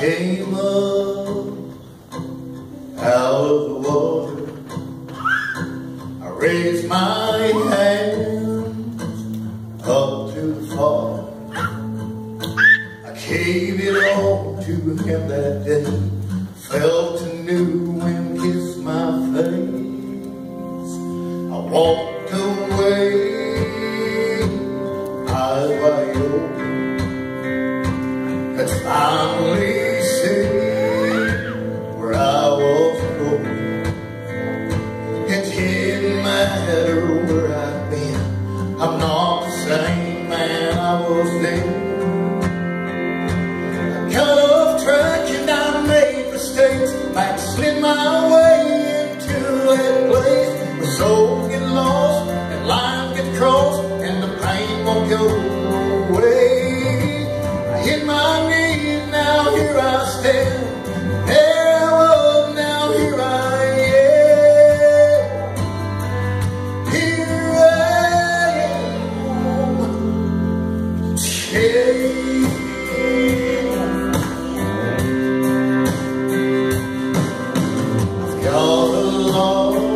came up out of the water. I was then. I cut off track and I made mistakes. My way into place where souls get lost and get crossed and the pain won't go away. I hit my knees, now here I stand. I've got a lot